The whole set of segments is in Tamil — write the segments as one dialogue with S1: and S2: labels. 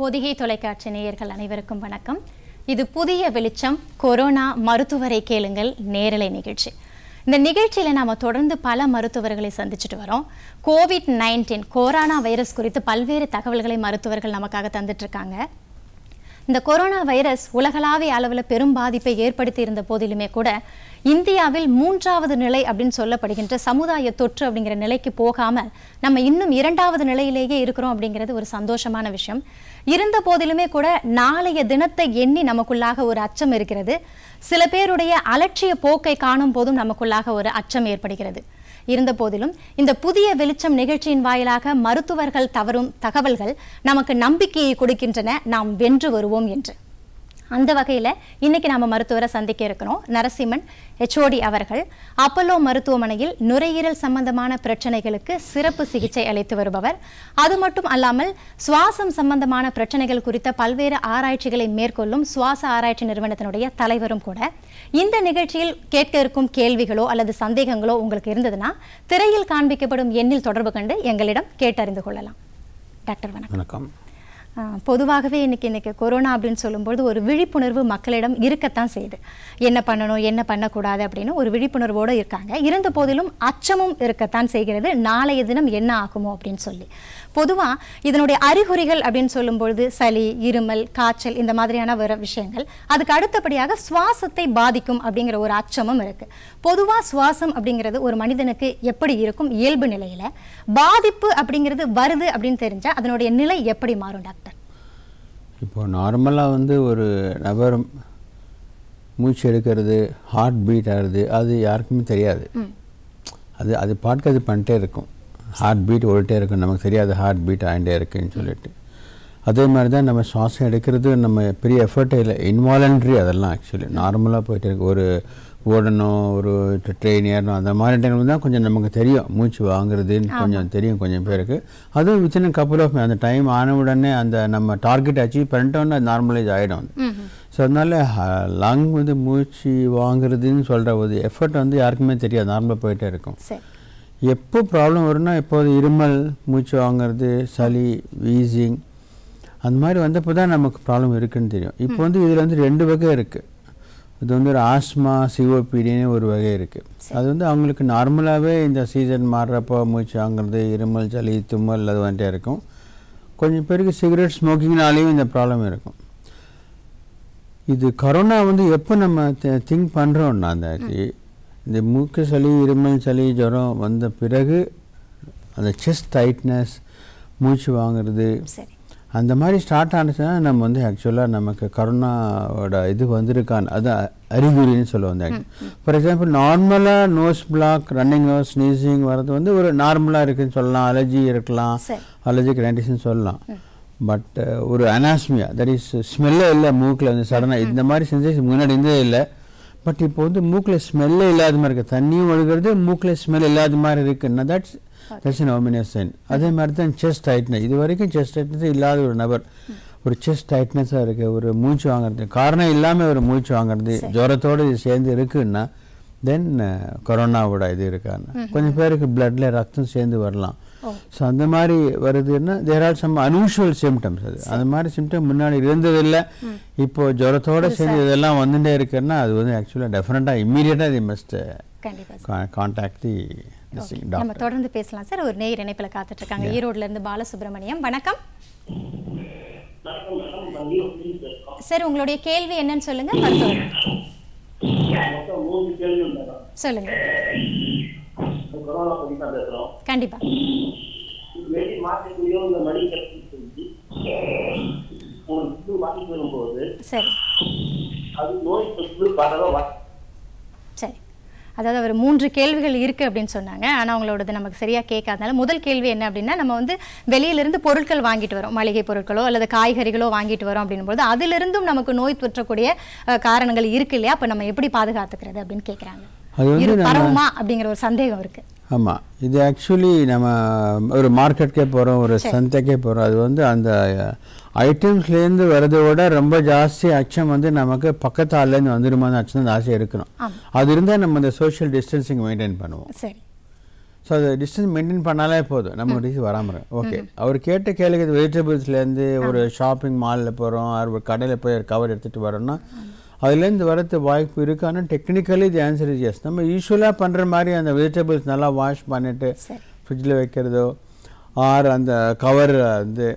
S1: பொதிகை தொலைக்காட்சி நேயர்கள் அனைவருக்கும் வணக்கம். இது புதிய வெளிச்சம் கொரோனா மருத்துவரை கேளுங்கள் நேரலை நிகழ்ச்சி. இந்த நிகழ்ச்சியில நாம தொடர்ந்து பல மருத்துவர்களை சந்திச்சுட்டு வரோம். கோவிட் நைன்டீன் கொரோனா வைரஸ் குறித்து பல்வேறு தகவல்களை மருத்துவர்கள் நமக்காக தந்துட்டு இருக்காங்க இந்த கொரோனா வைரஸ் உலகளாவிய அளவில் பெரும் பாதிப்பை ஏற்படுத்தி இருந்த போதிலுமே கூட இந்தியாவில் மூன்றாவது நிலை அப்படின்னு சொல்லப்படுகின்ற சமுதாய தொற்று அப்படிங்கிற நிலைக்கு போகாமல் நம்ம இன்னும் இரண்டாவது நிலையிலேயே இருக்கிறோம் அப்படிங்கிறது ஒரு சந்தோஷமான விஷயம். இருந்த போதிலுமே கூட நாளைய தினத்தை எண்ணி நமக்குள்ளாக ஒரு அச்சம் இருக்கிறது. சில பேருடைய அலட்சிய போக்கை காணும் போதும் நமக்குள்ளாக ஒரு அச்சம் ஏற்படுகிறது. இருந்த போதிலும் இந்த புதிய வெளிச்சம் நிகழ்ச்சியின் வாயிலாக மருத்துவர்கள் தவறும் தகவல்கள் நமக்கு நம்பிக்கையை கொடுக்கின்றன. நாம் வென்று வருவோம் என்று. அந்த வகையில இன்னைக்கு நாம மருத்துவரை சந்திக்க இருக்கிறோம். நரசிம்மன் ஹெச்ஓடி அவர்கள் அப்பல்லோ மருத்துவமனையில் நுரையீரல் சம்பந்தமான பிரச்சனைகளுக்கு சிறப்பு சிகிச்சை அளித்து வருபவர். அது மட்டும் அல்லாமல் சுவாசம் சம்பந்தமான பிரச்சனைகள் குறித்த பல்வேறு ஆராய்ச்சிகளை மேற்கொள்ளும் சுவாச ஆராய்ச்சி நிறுவனத்தினுடைய தலைவரும் கூட. இந்த நிகழ்ச்சியில் கேட்க இருக்கும் கேள்விகளோ அல்லது சந்தேகங்களோ உங்களுக்கு இருந்ததுன்னா திரையில் காண்பிக்கப்படும் எண்ணில் தொடர்பு கண்டு எங்களிடம் கேட்டறிந்து கொள்ளலாம். டாக்டர் வணக்கம்.
S2: வணக்கம்.
S1: பொதுவாகவே இன்னைக்கு இன்றைக்கி கொரோனா அப்படின்னு சொல்லும்போது ஒரு விழிப்புணர்வு மக்களிடம் இருக்கத்தான் செய்யுது. என்ன பண்ணணும் என்ன பண்ணக்கூடாது அப்படின்னு ஒரு விழிப்புணர்வோடு இருக்காங்க. இருந்த போதிலும் அச்சமும் இருக்கத்தான் செய்கிறது. நாளைய தினம் என்ன ஆகுமோ அப்படின்னு சொல்லி. பொதுவாக இதனுடைய அறிகுறிகள் அப்படின்னு சொல்லும்பொழுது சளி இருமல் காய்ச்சல் இந்த மாதிரியான வர விஷயங்கள். அதுக்கு அடுத்தபடியாக சுவாசத்தை பாதிக்கும் அப்படிங்கிற ஒரு அச்சமும் இருக்கு. பொதுவாக சுவாசம் அப்படிங்கிறது ஒரு மனிதனுக்கு எப்படி இருக்கும்? இயல்பு நிலையில. பாதிப்பு அப்படிங்கிறது வருது அப்படின்னு தெரிஞ்சா அதனுடைய நிலை எப்படி மாறும் டாக்டர்?
S2: இப்போ நார்மலாக வந்து ஒரு நபர் மூச்சு எடுக்கிறது ஹார்ட் பீட் ஆகுது அது யாருக்குமே தெரியாது. அது அது பாட்டுக்கு அது பண்ணிட்டே இருக்கும். ஹார்ட் பீட் ஓடிட்டே இருக்கும் நமக்கு தெரியாது ஹார்ட் பீட் ஆகிட்டே இருக்குன்னு சொல்லிட்டு. அதே மாதிரி தான் நம்ம சுவாசம் எடுக்கிறது நம்ம பெரிய எஃபர்ட் இல்லை இன்வாலண்ட்ரி அதெல்லாம் ஆக்சுவலி நார்மலாக போயிட்டு இருக்கு. ஒரு ஓடணும் ஒரு ட்ரெயின் ஏறணும் அந்த மாதிரி டைமில் தான் கொஞ்சம் நமக்கு தெரியும். மூச்சு வாங்குறதுன்னு கொஞ்சம் தெரியும் கொஞ்சம் பேருக்கு. அதுவும் வித்தின் கப்புள் ஆஃப் அந்த டைம் ஆன உடனே அந்த நம்ம டார்கெட் அச்சீவ் பண்ணிட்டோன்னே அது நார்மலைஸ் ஆகிடும் ஸோ அதனால லங் வந்து மூச்சு வாங்குறதுன்னு சொல்கிற ஒரு எஃபர்ட் வந்து யாருக்குமே தெரியாது. நார்மலாக போயிட்டே இருக்கும். எப்போ ப்ராப்ளம் வரும்னா எப்போது இருமல் மூச்சு வாங்குறது சளி வீசிங் அந்த மாதிரி வந்தப்போ தான் நமக்கு ப்ராப்ளம் இருக்குன்னு தெரியும். இப்போ வந்து இதில் வந்து ரெண்டு வகை இருக்குது இது வந்து ஒரு ஆஸ்மா சிஓபிடின்னு ஒரு வகை இருக்குது அது வந்து அவங்களுக்கு நார்மலாகவே இந்த சீசன் மாறுறப்போ மூச்சு வாங்குறது இருமல் சளி தும்மல் அது வந்துட்டே இருக்கும். கொஞ்சம் பேருக்கு சிகரெட் ஸ்மோக்கிங்னாலேயும் இந்த ப்ராப்ளம் இருக்கும். இது கொரோனா வந்து எப்போ நம்ம திங்க் பண்ணுறோம்னா அந்த இந்த மூக்கு சளி இருமல் சளி ஜுரம் வந்த பிறகு அந்த செஸ்ட் டைட்னஸ் மூச்சு வாங்குறது அந்த மாதிரி ஸ்டார்ட் ஆனிச்சுன்னா நம்ம வந்து ஆக்சுவலாக நமக்கு கரோனாவோட இது வந்திருக்கான்னு அது அறிகுறின்னு சொல்லுவோம் ஃபார் எக்ஸாம்பிள் நார்மலாக nose block running nose sneezing வர்றது வந்து ஒரு நார்மலாக இருக்குன்னு சொல்லலாம். அலர்ஜி இருக்கலாம்.
S1: சரி.
S2: அலர்ஜிக் ரெண்டிஸ்ன்னு சொல்லலாம். பட் ஒரு அனாஸ்மியா தட் இஸ் ஸ்மெல்லே இல்லை மூக்கில் வந்து சடனாக இந்த மாதிரி சென்சேஷன் முன்னாடி இருந்தே இல்லை. பட் இப்போ வந்து மூக்கில் ஸ்மெல்லே இல்லாத மாதிரி இருக்குது தண்ணியும் ஒழுகிறது மூக்கில் ஸ்மெல் இல்லாத மாதிரி இருக்குன்னா that's that's an ominous sign. அதே மாதிரி தான் செஸ்ட் டைட்னஸ் இது வரைக்கும் செஸ்ட் டைட்னஸ் இல்லாத ஒரு நபர். ஒரு செஸ்ட் டைட்னஸாக இருக்குது ஒரு மூச்சு வாங்குறது. காரணம் இல்லாமல் ஒரு மூச்சு வாங்குறது. ஜுரத்தோடு இது சேர்ந்து இருக்குன்னா தென் கொரோனாவோட இது இருக்கான்னு கொஞ்சம் பேருக்கு பிளட்ல ரத்தம் சேர்ந்து வரலாம். ஸோ அந்த மாதிரி வருதுன்னா there are some unusual symptoms அது. அந்த மாதிரி சிம்டம் முன்னாடி இருந்ததில்லை. இப்போ ஜுரத்தோட சேர்ந்து இதெல்லாம் வந்துட்டே இருக்குன்னா அது வந்து ஆக்சுவலாக டெஃபினட்டாக இம்மீடியட்டாக தி மஸ்ட் கான்டாக்ட் தி.
S1: நம்ம தொடர்ந்து பேசலாம் சார். ஒரு நேயர் இணைப்புல காத்துட்டு இருக்காங்க ஈரோட்ல இருந்து பாலசுப்ரமணியம். வணக்கம். சார் உங்களுடைய கேள்வி என்னன்னு சொல்லுங்க. சொல்லுங்க.
S3: கொரோனா பத்தி தான் பேசுறோம்
S1: கண்டிப்பா.
S3: வெளி இந்த உங்களுக்கு வரும்போது
S1: சரி.
S3: அது நோய் தொற்று பரவ
S1: சரி. அதாவது அவர் மூன்று கேள்விகள் இருக்கு அப்படின்னு சொன்னாங்க. ஆனா உங்களோடது நமக்கு சரியா கேட்காதனால முதல் கேள்வி என்ன அப்படின்னா நம்ம வந்து வெளியிலிருந்து பொருட்கள் வாங்கிட்டு வரோம். மளிகை பொருட்களோ அல்லது காய்கறிகளோ வாங்கிட்டு வரோம் அப்படின்போது அதிலிருந்தும் நமக்கு நோய் தொற்றக்கூடிய காரணங்கள் இருக்கு இல்லையா? அப்ப நம்ம எப்படி பாதுகாத்துக்கிறது அப்படின்னு
S2: நம்ம-
S1: பரவுமா அப்படிங்கிற ஒரு சந்தேகம் இருக்கு.
S2: ஆமாம் இது ஆக்சுவலி நம்ம ஒரு மார்க்கெட்டுக்கே போகிறோம் ஒரு சந்தைக்கே போகிறோம் அது வந்து அந்த ஐட்டம்ஸ்லேருந்து வரதை விட ரொம்ப ஜாஸ்தி அச்சம் வந்து நமக்கு பக்கத்து ஆள்லேருந்து வந்துருமான அச்சம் தான் ஜாஸ்தி இருக்கணும். அது இருந்தால் நம்ம இந்த சோஷியல் டிஸ்டன்சிங் மெயின்டைன் பண்ணுவோம். ஸோ அதை டிஸ்டன்ஸ் மெயின்டைன் பண்ணாலே போதும். நம்ம டிசீஸ் வராமல் ஓகே அவர் கேட்ட கேளுக்கு வெஜிடபிள்ஸ்லேருந்து ஒரு ஷாப்பிங் மாலில் போகிறோம் ஒரு கடையில் போய் கவர் எடுத்துகிட்டு வரோம்னா அதுலேருந்து வரது வாய்ப்பு இருக்குது ஆனால் technically the answer is yes நம்ம யூஸ்வலாக பண்ணுற மாதிரி அந்த வெஜிடபிள்ஸ் நல்லா வாஷ் பண்ணிவிட்டு ஃப்ரிட்ஜில் வைக்கிறதோ ஆர் அந்த கவர் வந்து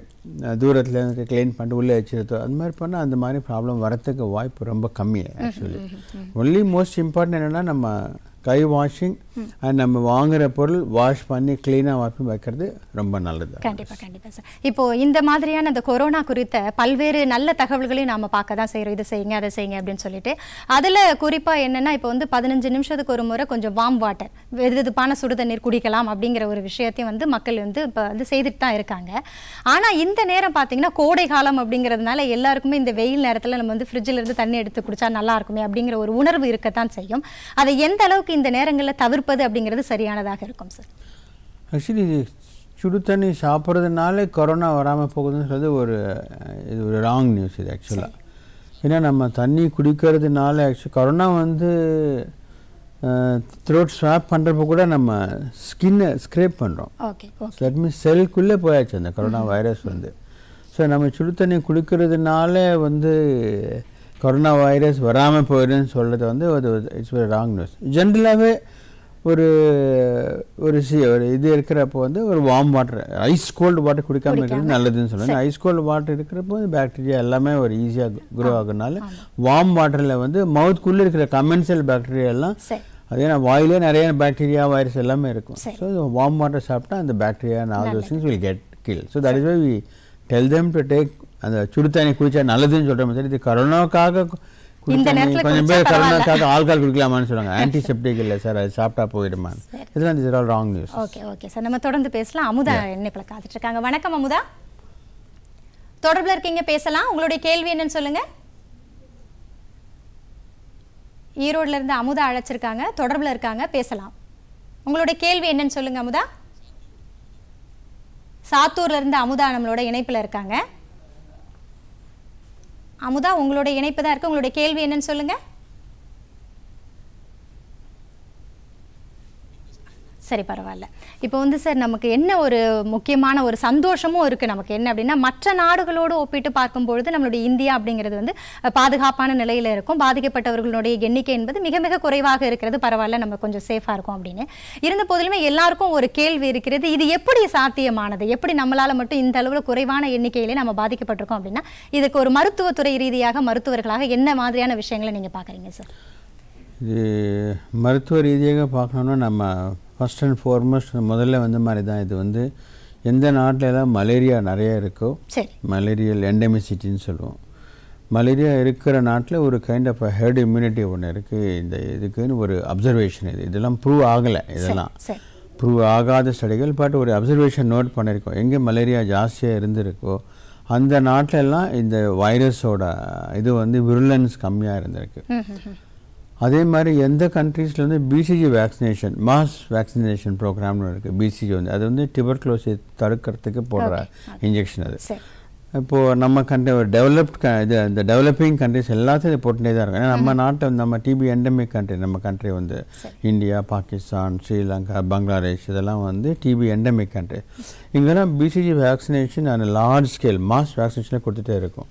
S2: தூரத்தில் இருந்து க்ளீன் பண்ணிட்டு உள்ளே வச்சிருதோ அந்த மாதிரி பண்ணால் அந்த மாதிரி ப்ராப்ளம் வரத்துக்கு வாய்ப்பு ரொம்ப கம்மி ஆக்சுவலி ஒன்லி மோஸ்ட் இம்பார்ட்டன்ட் என்னென்னா நம்ம கை வாஷிங் அண்ட் நம்ம வாங்குற பொருள் வாஷ் பண்ணி க்ளீனாக வாஷ் வைக்கிறது ரொம்ப நல்லது.
S1: கண்டிப்பாக கண்டிப்பாக சார். இப்போ இந்த மாதிரியான இந்த கொரோனா குறித்த பல்வேறு நல்ல தகவல்களையும் நாம பார்க்க தான் செய்கிறோம் இதை செய்யுங்க அதை செய்யுங்க அப்படின்னு சொல்லிட்டு. அதுல குறிப்பாக என்னன்னா இப்போ வந்து பதினஞ்சு நிமிஷத்துக்கு ஒரு முறை கொஞ்சம் வார்ம் வாட்டர் வெதுதுப்பான சுடு தண்ணீர் குடிக்கலாம் அப்படிங்கிற ஒரு விஷயத்தையும் வந்து மக்கள் வந்து இப்போ வந்து செய்துட்டு தான் இருக்காங்க. ஆனால் இந்த நேரம் பார்த்தீங்கன்னா கோடை காலம் அப்படிங்கிறதுனால எல்லாருக்குமே இந்த வெயில் நேரத்தில் நம்ம வந்து ஃப்ரிட்ஜில் இருந்து தண்ணி எடுத்து குடிச்சா நல்லா இருக்குமே அப்படிங்கிற ஒரு உணர்வு இருக்கத்தான் செய்யும். அதை எந்த அளவுக்கு இந்த நேரங்களில் தவிர்ப்பது அப்படிங்கிறது சரியானதாக இருக்கும் சார்
S2: ஆக்சுவலி இது சுடு தண்ணி சாப்பிட்றதுனால கொரோனா வராமல் போகுதுன்னு சொல்றது ஒரு இது ஒரு ராங் நியூஸ் இது ஆக்சுவலாக ஏன்னா நம்ம தண்ணி குடிக்கிறதுனால ஆக்சுவலி கொரோனா வந்து த்ரோட் ஸ்வாப் பண்ணுறப்ப கூட நம்ம ஸ்கின்னை ஸ்க்ரேப் பண்ணுறோம் தட் மீன்ஸ் செல்குள்ளே போயாச்சு அந்த கொரோனா வைரஸ் வந்து. ஸோ நம்ம சுடு தண்ணி குடிக்கிறதுனால வந்து கொரோனா வைரஸ் வராமல் போயிடுன்னு சொல்கிறது வந்து அது இட்ஸ் வெரி ராங் நியூஸ் ஜென்ரலாகவே ஒரு ஒரு சி ஒரு இது இருக்கிறப்போ வந்து ஒரு warm water ice cold water குடிக்காம இருக்கிறது நல்லதுன்னு சொல்லுவாங்க ஐஸ் கோல்டு வாட்டர் இருக்கிறப்போ பாக்டீரியா எல்லாமே ஒரு ஈஸியாக க்ரோ ஆகுறதுனால வார்ம் வாட்டரில் வந்து மவுத்குள்ளே இருக்கிற கமென்சல் பாக்டீரியா எல்லாம் அதே வாயிலே நிறைய பாக்டீரியா வைரஸ் எல்லாமே இருக்கும். ஸோ வார்ம் வாட்டர் சாப்பிட்டா அந்த bacteria those things will get kill so that is why we tell them to take அந்த சுடு தண்ணி குடிச்சா நல்லதுன்னு சொல்கிற மாதிரி இது கரோனாவுக்காக
S1: இந்த நேரத்துல
S2: கொஞ்சம் பேர். கரோனாக்காக ஆல்கால் குடிக்கலாமான்னு சொல்லுவாங்க ஆன்டிசெப்டிக் இல்லை சார் அது சாப்பிட்டா போயிடுமான்னு இதெல்லாம் this all wrong news
S1: okay okay. Sir நம்ம தொடர்ந்து பேசலாம். அமுதா இணைப்பில் காத்துட்டு இருக்காங்க வணக்கம் அமுதா. தொடர்புல இருக்கீங்க பேசலாம். உங்களுடைய கேள்வி என்னன்னு சொல்லுங்க. ஈரோட்ல இருந்து அமுதா அழைச்சிருக்காங்க. தொடர்புல இருக்காங்க. பேசலாம். உங்களுடைய கேள்வி என்னன்னு சொல்லுங்க அமுதா. சாத்தூர்ல இருந்து அமுதா நம்மளோட இணைப்புல இருக்காங்க. அமுதா உங்களோட இணைப்பு தான் இருக்கு. உங்களுடைய கேள்வி என்னன்னு சொல்லுங்க. சரி பரவாயில்ல. இப்போ வந்து சார் நமக்கு என்ன ஒரு முக்கியமான ஒரு சந்தோஷமும் இருக்குது நமக்கு. என்ன அப்படின்னா மற்ற நாடுகளோடு ஒப்பிட்டு பார்க்கும்பொழுது நம்மளுடைய இந்தியா அப்படிங்கிறது வந்து பாதுகாப்பான நிலையில் இருக்கும். பாதிக்கப்பட்டவர்களுடைய எண்ணிக்கை என்பது மிக மிக குறைவாக இருக்கிறது. பரவாயில்ல நம்ம கொஞ்சம் சேஃபாக இருக்கும் அப்படின்னு. இருந்த போதிலுமே எல்லாருக்கும் ஒரு கேள்வி இருக்கிறது இது எப்படி சாத்தியமானது? எப்படி நம்மளால் மட்டும் இந்த அளவில் குறைவான எண்ணிக்கையிலே நம்ம பாதிக்கப்பட்டிருக்கோம் அப்படின்னா இதுக்கு ஒரு மருத்துவத்துறை ரீதியாக மருத்துவர்களாக என்ன மாதிரியான விஷயங்களை நீங்கள் பார்க்குறீங்க சார்?
S2: இது மருத்துவ ரீதியாக பார்க்கணுன்னா நம்ம ஃபர்ஸ்ட் அண்ட் ஃபார்மோஸ்ட் முதல்ல வந்த மாதிரி தான் இது வந்து. எந்த நாட்டுல எல்லாம் மலேரியா நிறைய இருக்கோ மலேரியல் எண்டமிசிட்டின்னு சொல்லுவோம். மலேரியா இருக்கிற நாட்டில் ஒரு கைண்ட் ஆஃப் ஹெர்ட் இம்யூனிட்டி ஒன்று இருக்குது இந்த இதுக்குன்னு ஒரு அப்சர்வேஷன் இது. இதெல்லாம் ப்ரூவ் ஆகலை இதெல்லாம். ப்ரூவ் ஆகாத ஸ்டடிகள் பட் ஒரு அப்சர்வேஷன் நோட் பண்ணியிருக்கோம் எங்கே மலேரியா ஜாஸ்தியாக இருந்திருக்கோ அந்த நாட்டுல எல்லாம் இந்த வைரஸோட இது வந்து விருலன்ஸ் கம்மியாக இருந்திருக்கு. அதே மாதிரி எந்த கண்ட்ரீஸில் வந்து பிசிஜி வேக்சினேஷன் மாஸ் வேக்சினேஷன் ப்ரோக்ராம்னு இருக்குது பிசிஜி வந்து அது வந்து டியூபர்குலோசி தடுக்கிறதுக்கு போடுற இன்ஜெக்ஷன் அது. இப்போது நம்ம கண்ட்ரி ஒரு டெவலப்ட் க இது இந்த டெவலப்பிங் கண்ட்ரிஸ் எல்லாத்தையும் இது போட்டுட்டே தான் இருக்கும் ஏன்னா நம்ம நாட்டை நம்ம டிபி எண்டமிக் கண்ட்ரி நம்ம கண்ட்ரி வந்து இந்தியா பாகிஸ்தான் ஸ்ரீலங்கா பங்களாதேஷ் இதெல்லாம் வந்து டிபி எண்டமிக் கண்ட்ரி இங்கெல்லாம் பிசிஜி வேக்சினேஷன் அந்த லார்ஜ் ஸ்கேல் மாஸ் வேக்சினேஷனில் கொடுத்துட்டே இருக்கும்.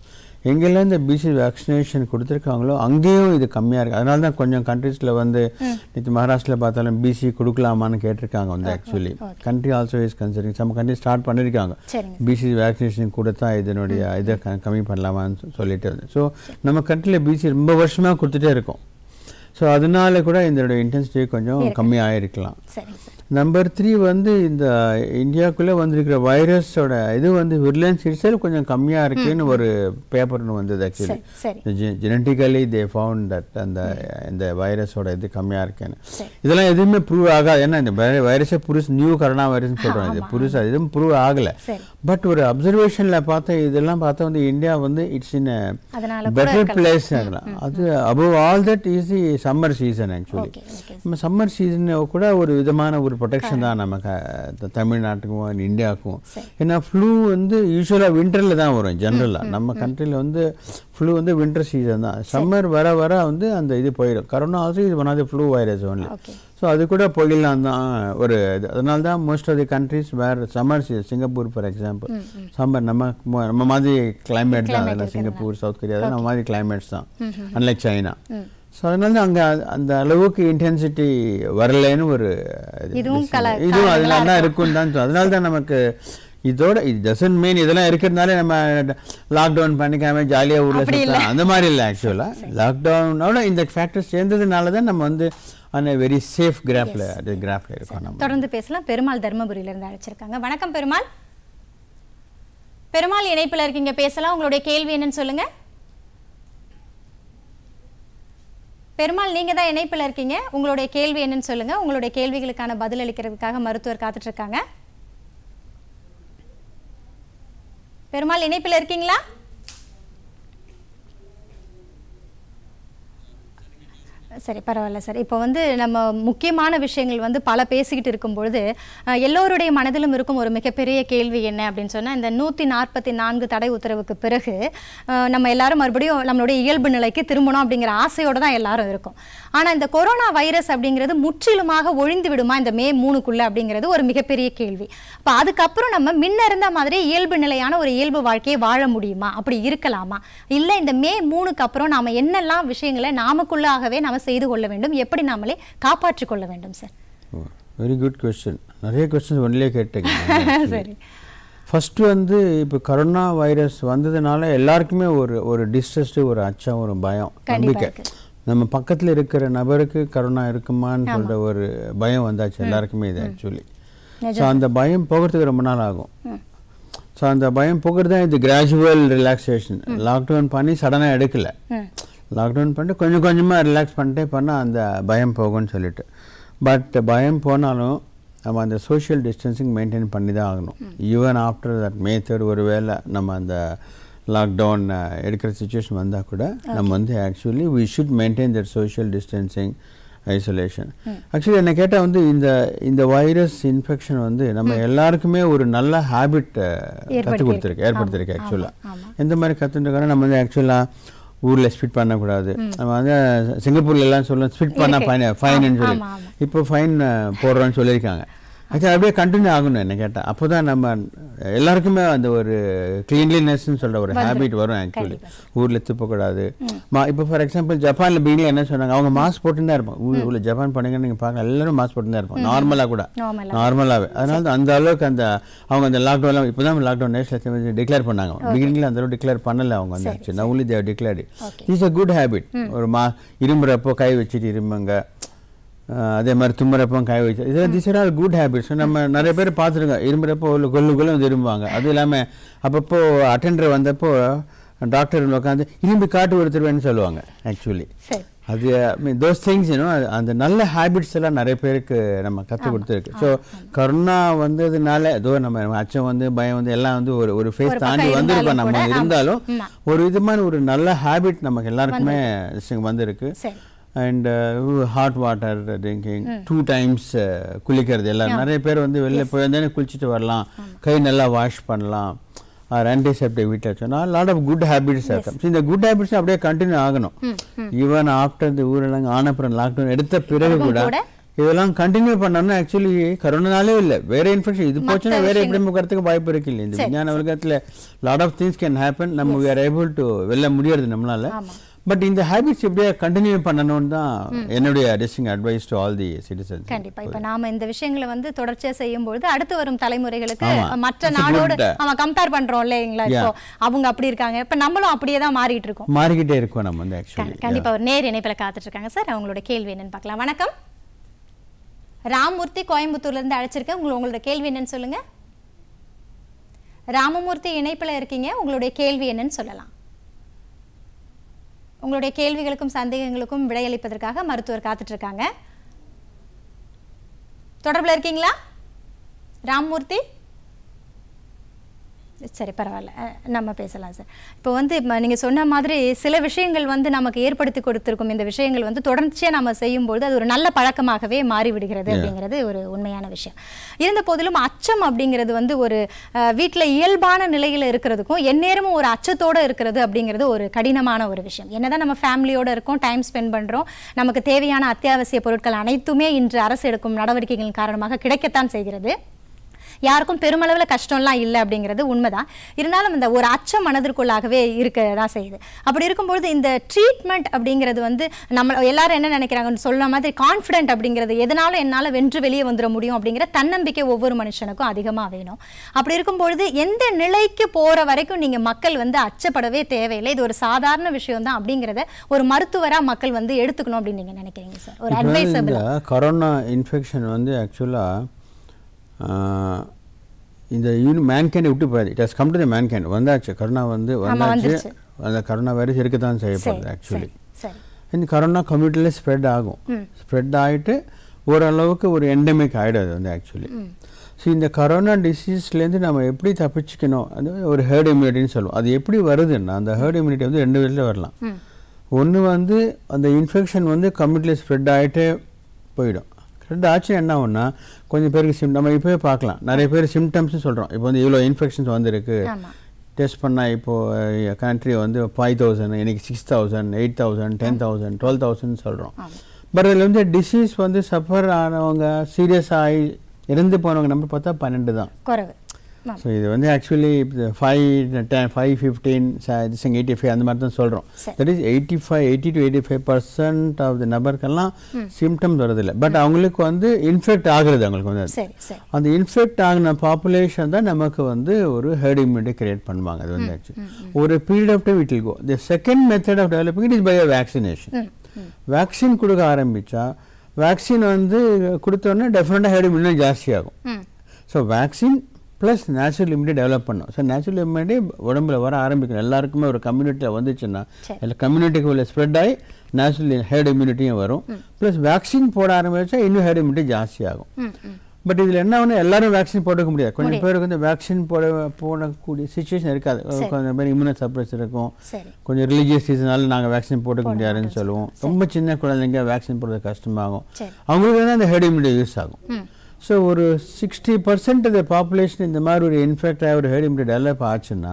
S2: எங்கெல்லாம் இந்த பிசிஜி வேக்சினேஷன் கொடுத்துருக்காங்களோ அங்கேயும் இது கம்மியாக இருக்குது அதனால தான் கொஞ்சம் கண்ட்ரீஸில் வந்து நேற்று மகாராஷ்டிரில் பார்த்தாலும் பிசி கொடுக்கலாமான்னு கேட்டிருக்காங்க வந்து actually country also is considering some country start பண்ணியிருக்காங்க. பிசி வேக்சினேஷன் கொடுத்தா இதனுடைய இதை கம்மி பண்ணலாமான்னு சொல்லிட்டு இருந்தேன் ஸோ நம்ம கண்ட்ரியில் பிசி ரொம்ப வருஷமாக கொடுத்துட்டே இருக்கோம். ஸோ அதனால கூட இதனுடைய இன்டென்சிட்டி கொஞ்சம் கம்மி ஆயிருக்கலாம்
S1: சரிங்க சார்.
S2: நம்பர் த்ரீ வந்து இந்த இந்தியாவுக்குள்ளே வந்திருக்கிற வைரஸோட இது வந்து விர்லன்ஸ் இட்ஸெல் கொஞ்சம் கம்மியாக இருக்குன்னு ஒரு பேப்பர்னு வந்தது actually genetically they found that அந்த இந்த வைரஸோட இது கம்மியாக இருக்குன்னு. இதெல்லாம் எதுவுமே ப்ரூவ் ஆகாது ஏன்னா இந்த வைரஸே புதுசு நியூ கரோனா வைரஸ்னு சொல்கிறோம் இது புதுசாக எதுவும் ப்ரூவ் ஆகலை. பட் ஒரு அப்சர்வேஷனில் பார்த்தா இதெல்லாம் பார்த்தா வந்து இந்தியா வந்து இட்ஸ் இன் பெட்டர். பிளேஸ் அது above all that is the summer season actually நம்ம சம்மர் சீசன் கூட ஒரு விதமான ஒரு ப்ரொடெக்ஷன் தான் நமக்கு அஹ், தமிழ்நாட்டுக்கும் இந்தியாவுக்கும்.
S1: சரி.
S2: ஏன்னா ஃப்ளூ வந்து யூஸ்வலாக விண்டரில் தான் வரும் ஜென்ரலாக நம்ம கண்ட்ரியில் வந்து ஃப்ளூ வந்து வின்டர் சீசன் தான். சம்மர் வர வர வந்து அந்த இது போயிடும். கரோனா ஆல்சோ இது one of the flu virus only so அது கூட போயிடலாம் தான் ஒரு இது. அதனால தான் most of the countries where summer Singapore for example summer நம்ம ம- நம்ம மாதிரி கிளைமேட் தான். சிங்கப்பூர் சவுத் கொரியா நம்ம மாதிரி கிளைமேட்ஸ் தான். அன்லைக் சைனா ஸோ அதனால தான் அங்கே அந்த அளவுக்கு இன்டென்சிட்டி வரலைன்னு ஒரு இது-
S1: இதுவும்
S2: இதுவும் அதனால தான் இருக்குன்னு தான். அதனால தான் நமக்கு இதோட இது டசன் மீன் இதெல்லாம் இருக்கிறதுனால நம்ம லாக்டவுன் பண்ணிக்காம ஜாலியாக ஊரில் சுற்றலாம் அந்த மாதிரி இல்லை ஆக்சுவலாக லாக்டவுனோட இந்த ஃபேக்டர்ஸ் சேர்ந்ததுனால தான் நம்ம வந்து அந்த வெரி சேஃப் கிராப்பில் அது கிராப்பில் இருக்கோம் நம்ம.
S1: தொடர்ந்து பேசலாம். பெருமாள் தர்மபுரியில இருந்து அழைச்சிருக்காங்க. வணக்கம் பெருமாள். பெருமாள் இணைப்புல இருக்கீங்க. பேசலாம். உங்களுடைய கேள்வி என்னன்னு சொல்லுங்க. பெருமாள் நீங்க தான் இணைப்புல இருக்கீங்க. உங்களுடைய கேள்வி என்னன்னு சொல்லுங்க. உங்களுடைய கேள்விகளுக்கான பதில் அளிக்கிறதுக்காக மருத்துவர் காத்துட்டு இருக்காங்க பெருமாள் இணைப்புல இருக்கீங்களா? சரி பரவாயில்ல சார். இப்போ வந்து நம்ம முக்கியமான விஷயங்கள் வந்து பல பேசிக்கிட்டு இருக்கும்பொழுது எல்லோருடைய மனதிலும் இருக்கும் ஒரு மிகப்பெரிய கேள்வி என்ன அப்படின்னு சொன்னால் இந்த நூற்றி நாற்பத்தி நான்கு தடை உத்தரவுக்கு பிறகு நம்ம எல்லாரும் மறுபடியும் நம்மளுடைய இயல்பு நிலைக்கு திரும்பணும் அப்படிங்கிற ஆசையோடு தான் எல்லாரும் இருக்கும். ஆனால் இந்த கொரோனா வைரஸ் அப்படிங்கிறது முற்றிலுமாக ஒழிந்து விடுமா இந்த மே மூணுக்குள்ளே அப்படிங்கிறது ஒரு மிகப்பெரிய கேள்வி. அப்போ அதுக்கப்புறம் நம்ம முன்ன இருந்த மாதிரி இயல்பு நிலையான ஒரு இயல்பு வாழ்க்கையை வாழ முடியுமா? அப்படி இருக்கலாமா? இல்லை இந்த மே மூணுக்கு அப்புறம் நாம் என்னெல்லாம் விஷயங்களை நாமக்குள்ளாகவே நம்ம செய்து கொள்ள வேண்டும். எப்படி நாமளே காப்பாற்றிக் கொள்ள வேண்டும் சார்
S2: வெரி குட் கொஸ்டின் நிறைய கொஸ்டின்ஸ் ஒன்றிலே கேட்டீங்க.
S1: சரி.
S2: ஃபஸ்ட்டு வந்து இப்போ கரோனா வைரஸ் வந்ததுனால எல்லாருக்குமே ஒரு ஒரு டிஸ்ட்ரெஸ்டு ஒரு அச்சம் ஒரு பயம் நம்பிக்கை. நம்ம பக்கத்தில் இருக்கிற நபருக்கு கரோனா இருக்குமான்னு சொல்கிற ஒரு பயம் வந்தாச்சு எல்லாருக்குமே இது ஆக்சுவலி ஸோ அந்த பயம் போகிறதுக்கு ரொம்ப நாள் ஆகும். ஸோ அந்த பயம் போகிறது தான் இது கிராஜுவல் ரிலாக்ஸேஷன் லாக்டவுன் பண்ணி சடனாக எடுக்கல. லாக்டவுன் பண்ணிட்டு கொஞ்சம் கொஞ்சமாக ரிலாக்ஸ் பண்ணிட்டே பண்ணால் அந்த பயம் போகும்னு சொல்லிட்டு. பட் பயம் போனாலும் நம்ம அந்த சோஷியல் டிஸ்டன்சிங் மெயின்டைன் பண்ணி தான் ஆகணும். Even after that may third ஒரு வேளை நம்ம அந்த லாக்டவுன் எடுக்கிற சுச்சுவேஷன் வந்தால் கூட நம்ம வந்து actually we should maintain that social distancing isolation actually என்ன கேட்டால் வந்து இந்த இந்த வைரஸ் இன்ஃபெக்ஷன் வந்து நம்ம எல்லாருக்குமே ஒரு நல்ல ஹேபிட் கற்றுக் கொடுத்துருக்கு ஏற்படுத்திருக்கு ஆக்சுவலாக எந்த மாதிரி கற்றுட்டுருக்காங்க நம்ம வந்து ஆக்சுவலாக ஊரில் ஸ்பிட் பண்ணக்கூடாது. நம்ம வந்து சிங்கப்பூர்ல எல்லாம் சொல்ல ஸ்பிட் பண்ண ஃபைன் ஃபைன்னு சொல்லி. இப்போ ஃபைன் போடுறோம்னு சொல்லியிருக்காங்க. ஆக்சுவலி அப்படியே கண்டினியூ ஆகணும் என்ன கேட்டால் அப்போ தான் நம்ம எல்லாருக்குமே அந்த ஒரு க்ளீன்லினஸ்ன்னு சொல்கிற ஒரு ஹேபிட் வரும் ஆக்சுவலி ஊரில் துப்பக்கூடாது. மா. இப்போ ஃபார் எக்ஸாம்பிள் ஜப்பானில் பீனில் என்ன சொன்னாங்க? அவங்க மாஸ்க் போட்டு தான் இருப்பாங்க ஊர் ஊரில் ஜப்பான் பண்ணீங்கன்னு நீங்கள் பார்க்க எல்லாரும் மாஸ்க் போட்டு தான் இருப்பாங்க நார்மலாக கூட.
S1: நார்மலா
S2: நார்மலாகவே அதனால தான் அந்த அளவுக்கு அந்த அவங்க அந்த லாக்டவுன்லாம் இப்போ தான் லாக்டவுன் நேஷனல் டிக்ளேர் பண்ணாங்க. பிகினிங்கில் அந்த அளவுக்கு டிக்ளேர் பண்ணல அவங்க வந்து ஆக்சுவலி நான் they've declared is a good habit ஒரு மா இரும்புறப்போ கை வச்சுட்டு இரும்புங்க. அதே மாதிரி தும்முறப்போ கை வச்சு இதெல்லாம் திஸ் ஆர் குட் ஹேபிட்ஸ் நம்ம நிறைய பேர் பார்த்துருக்கோம் இரும்புறப்போ உள்ள கொல்லு கொல்லும் வந்து இரும்புவாங்க. அது இல்லாமல் அப்பப்போ அட்டெண்டர் வந்தப்போ டாக்டர் உட்காந்து இரும்பி காட்டு ஒருத்தருவேன்னு சொல்லுவாங்க ஆக்சுவலி அது தோஸ் திங்ஸ் அந்த நல்ல ஹேபிட்ஸ் எல்லாம் நிறைய பேருக்கு நம்ம கற்றுக் கொடுத்துருக்கு. ஸோ கரோனா வந்ததுனால ஏதோ நம்ம அச்சம் வந்து பயம் வந்து எல்லாம் வந்து ஒரு ஒரு ஃபேஸ் தாண்டி வந்திருக்கோம் நம்ம இருந்தாலும் ஒரு விதமான ஒரு நல்ல ஹேபிட் நமக்கு எல்லாருக்குமே வந்திருக்கு.
S1: சரி.
S2: And hot water drinking two times குளிக்கிறது எல்லாம் நிறைய பேர் வந்து வெளில போய் வந்தோடனே குளிச்சுட்டு வரலாம். கை நல்லா வாஷ் பண்ணலாம். ஆர் ஆன்டிசெப்டிக் வீட்டில் சொன்னால் லாட் ஆஃப் குட் ஹேபிட்ஸ் இருக்கும் So, இந்த குட் ஹேபிட்ஸ் அப்படியே கண்டினியூ ஆகணும். ஈவன் ஆஃப்டர் இந்த ஊரடங்கு ஆனப்புறம் லாக்டவுன் எடுத்த பிறகு கூட இதெல்லாம் கண்டினியூ பண்ணோம்னா ஆக்சுவலி கரோனாலே இல்லை. வேற இன்ஃபெக்ஷன் இது போச்சுன்னா வேற எப்படி முக்கிறதுக்கு வாய்ப்பு இருக்கு இல்லை இந்த விஞ்ஞான உலகத்தில் lot of things can happen நம்ம we are able to வெளில முடியறது நம்மளால. பட் இந்த ஹேபிட்ஸ் எப்படியே கண்டினியூ பண்ணணும்னு தான் என்னுடைய distinct advice to all the citizens
S1: கண்டிப்பா. இப்ப நாம இந்த விஷயங்களை வந்து தொடர்ச்சியா செய்யும் பொழுது அடுத்து வரும் தலைமுறைகளுக்கு. மற்ற நாடோடு நம்ம கம்பேர் பண்றோம் இல்லைங்களா? இப்போ அவங்க அப்படி இருக்காங்க. இப்ப நம்மளும் அப்படியே தான் மாறிட்டு இருக்கோம்.
S2: மாறிக்கிட்டே இருக்கோம் நம்ம வந்து ஆக்சுவலி
S1: கண்டி- கண்டிப்பா ஒரு நேர் இணைப்புல காத்துட்டு இருக்காங்க சார். அவங்களோட கேள்வி என்னன்னு பார்க்கலாம். வணக்கம். ராமமூர்த்தி கோயம்புத்தூர்ல இருந்து அழைச்சிருக்கேன். உங்களோட உங்களோட கேள்வி என்னன்னு சொல்லுங்க. ராமமூர்த்தி இணைப்புல இருக்கீங்க. உங்களுடைய கேள்வி என்னன்னு சொல்லலாம். உங்களுடைய கேள்விகளுக்கும் சந்தேகங்களுக்கும் விடையளிப்பதற்காக மருத்துவர் காத்துட்டு இருக்காங்க தொடர்புல இருக்கீங்களா? ராம்மூர்த்தி? சரி பரவாயில்ல. நம்ம பேசலாம் சார். இப்போ வந்து ம- நீங்க சொன்ன மாதிரி சில விஷயங்கள் வந்து நமக்கு ஏற்படுத்தி கொடுத்திருக்கும். இந்த விஷயங்கள் வந்து தொடர்ச்சியா நம்ம செய்யும்போது அது ஒரு நல்ல பழக்கமாகவே மாறிவிடுகிறது அப்படிங்கிறது ஒரு உண்மையான விஷயம். இருந்த போதிலும் அச்சம் அப்படிங்கிறது வந்து ஒரு வீட்ல இயல்பான நிலையில இருக்கிறதுக்கும் எந்நேரமும் ஒரு அச்சத்தோட இருக்கிறது அப்படிங்கிறது ஒரு கடினமான ஒரு விஷயம். என்னதான் நம்ம ஃபேமிலியோட இருக்கோம் டைம் ஸ்பெண்ட் பண்றோம் நமக்கு தேவையான அத்தியாவசிய பொருட்கள் அனைத்துமே இன்று அரசு எடுக்கும் நடவடிக்கைகளின் காரணமாக கிடைக்கத்தான் செய்கிறது. யாருக்கும் பெருமளவில் கஷ்டம்லாம் இல்லை அப்படிங்கிறது உண்மைதான். இருந்தாலும் இந்த ஒரு அச்சம் மனதிற்குள்ளாகவே இருக்க தான் செய்யுது. அப்படி இருக்கும்பொழுது இந்த ட்ரீட்மெண்ட் அப்படிங்கிறது வந்து நம்ம எல்லாரும் என்ன நினைக்கிறாங்கன்னு சொல்ல மாதிரி கான்ஃபிடென்ட் அப்படிங்கிறது எதனாலும் என்னால் வென்று வெளியே வந்துட முடியும் அப்படிங்கிற தன்னம்பிக்கை ஒவ்வொரு மனுஷனுக்கும் அதிகமாக வேணும். அப்படி இருக்கும்பொழுது எந்த நிலைக்கு போகிற வரைக்கும் நீங்கள் மக்கள் வந்து அச்சப்படவே தேவையில்லை. இது ஒரு சாதாரண விஷயம் தான் அப்படிங்கிறத ஒரு மருத்துவராக மக்கள் வந்து எடுத்துக்கணும் அப்படின்னு நீங்கள் நினைக்கிறீங்க சார்? ஒரு
S2: இந்த கொரோனா இன்ஃபெக்ஷன் வந்து ஆக்சுவலாக இந்த யூனி மேன்கேண்டை விட்டு போயாது it has come to the mankind வந்தாச்சு. கரோனா வந்து வந்தாச்சு. அந்த கரோனா வைரஸ் இருக்க தான் செய்யப்படுது ஆக்சுவலி இந்த கரோனா கம்யூனிட்டியில் ஸ்ப்ரெட் ஆகும். ஸ்ப்ரெட் ஆகிட்டு ஓரளவுக்கு ஒரு எண்டமிக் ஆகிடும் அது வந்து ஆக்சுவலி ஸோ இந்த கரோனா டிசீஸ்லேருந்து நம்ம எப்படி தப்பிச்சுக்கணும்? அது ஒரு ஹேர்ட் இம்யூனிட்டின்னு சொல்லுவோம். அது எப்படி வருதுன்னா அந்த ஹேர்ட் இம்யூனிட்டி வந்து ரெண்டு விதத்தில் வரலாம். ஒன்று வந்து அந்த இன்ஃபெக்ஷன் வந்து கம்யூனிட்டியில் ஸ்ப்ரெட் ஆகிட்டே போயிடும். ஸ்ப்ரெட் ஆச்சு என்ன ஆகும்னா கொஞ்சம் பேருக்கு சிம் நம்ம இப்போவே பார்க்கலாம். நிறைய பேர் சிம்டம்ஸ்னு சொல்கிறோம் இப்போ வந்து இவ்வளோ இன்ஃபெக்ஷன்ஸ் வந்திருக்கு. டெஸ்ட் பண்ணால் இப்போது கண்ட்ரி வந்து ஃபைவ் தௌசண்ட் இன்னைக்கு six thousand eight thousand ten thousand twelve thousand சொல்கிறோம் பட் அதில் வந்து டிசீஸ் வந்து சஃபர் ஆனவங்க சீரியஸ் ஆகி இறந்து போனவங்க நம்பர் பார்த்தா பன்னெண்டு தான். ஸோ இது வந்து actually five ten five fifteen this thing eighty five அந்த மாதிரி தான் சொல்கிறோம். That is eighty five eighty two eighty five percent of the நபருக்கெல்லாம் symptoms வரதில்லை பட் அவங்களுக்கு வந்து இன்ஃபெக்ட் ஆகுறது அவங்களுக்கு வந்து அந்த இன்ஃபெக்ட் ஆகின பாப்புலேஷன் தான் நமக்கு வந்து ஒரு ஹெர்ட் இம்யூனிட்டி கிரியேட் பண்ணுவாங்க. அது வந்து ஒரு period of time it will go. The second method of developing it is by vaccination vaccine கொடுக்க ஆரம்பிச்சா வேக்சின் வந்து கொடுத்தோன்னே டெஃபினட்டாக herd immunity ஜாஸ்தியாகும் so vaccine plus natural immunity develop பண்ணும். ஸோ நேச்சுரல் இம்யூனிட்டி உடம்புல வர ஆரம்பிக்கணும் எல்லாருக்குமே ஒரு கம்யூனிட்டியில் வந்துச்சுன்னா. எல்லா கம்யூனிட்டிக்கு உள்ள ஸ்ப்ரெட் ஆகி நேச்சுரல் ஹெர்ட் இம்யூனிட்டியும் வரும். ப்ளஸ் வேக்சின் போட ஆரம்பிச்சா இன்னும் ஹெர்ட் இம்யூனிட்டி ஜாஸ்தியாகும். பட் இதில் என்ன ஒன்று எல்லாரும் வேக்சின் போட்டுக்க முடியாது. கொஞ்சம் பேருக்கு வந்து வேக்சின் போட போடக்கூடிய சுச்சுவேஷன் இருக்காது. கொஞ்சம் பேர் இம்யூனோ சப்ரஸ் இருக்கும். கொஞ்சம் ரிலீஜியஸ் ரீசனால நாங்கள் வேக்சின் போட்டுக்க முடியாதுன்னு சொல்லுவோம். ரொம்ப சின்ன குழந்தைங்க வேக்சின் போடுறது கஷ்டமாகும். அவங்களுக்கு வந்து அந்த ஹெர்ட் இம்யூனிட்டி யூஸ் ஆகும். ஸோ ஒரு சிக்ஸ்டி பர்சன்ட் இந்த பாப்புலேஷன் இந்த மாதிரி ஒரு இன்ஃபெக்ட் ஆகி ஒரு ஹெர்ட் இம்யூனிட்டி டெவலப் ஆச்சுன்னா